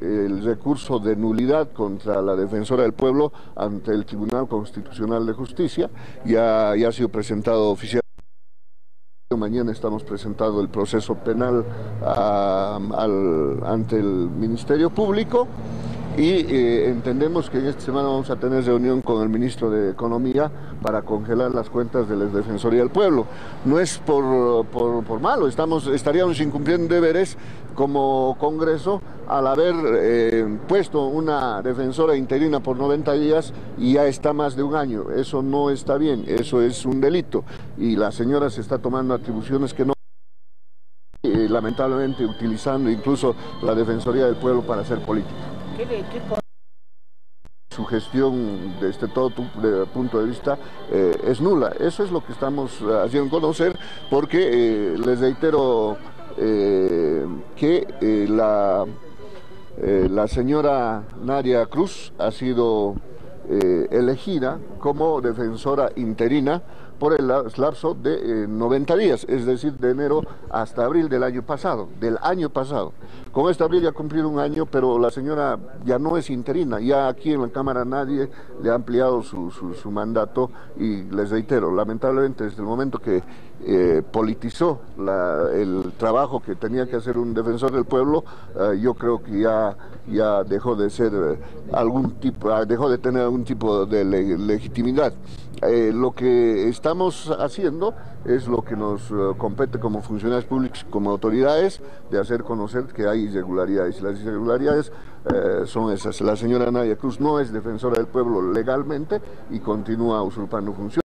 el recurso de nulidad contra la defensora del pueblo ante el Tribunal Constitucional de Justicia. Ya, ya ha sido presentado oficialmente. Mañana estamos presentando el proceso penal ante el Ministerio Público y eh, entendemos que esta semana vamos a tener reunión con el ministro de Economía para congelar las cuentas de la Defensoría del Pueblo. No es por, por, malo, estamos, estaríamos incumpliendo deberes como Congreso al haber eh, puesto una defensora interina por 90 días y ya está más de un año. Eso no está bien, eso es un delito y la señora se está tomando atribuciones que no lamentablemente utilizando incluso la Defensoría del Pueblo para hacer política. Su gestión desde todo punto de vista eh, es nula. Eso es lo que estamos haciendo conocer porque eh, les reitero eh, que la, la señora Nadia Cruz ha sido elegida como defensora interina por el lapso de 90 días, es decir, de enero hasta abril del año pasado, del año pasado. Con este abril ya cumplido un año, pero la señora ya no es interina, ya aquí en la Cámara nadie le ha ampliado su, su, mandato y les reitero, lamentablemente desde el momento que eh, politizó el trabajo que tenía que hacer un defensor del pueblo, eh, yo creo que ya, ya dejó de ser eh, algún tipo, ah, dejó de tener algún tipo de legitimidad. lo que estamos haciendo es lo que nos compete como funcionarios públicos, como autoridades, de hacer conocer que hay irregularidades. Las irregularidades son esas. La señora Nadia Cruz no es defensora del pueblo legalmente y continúa usurpando funciones.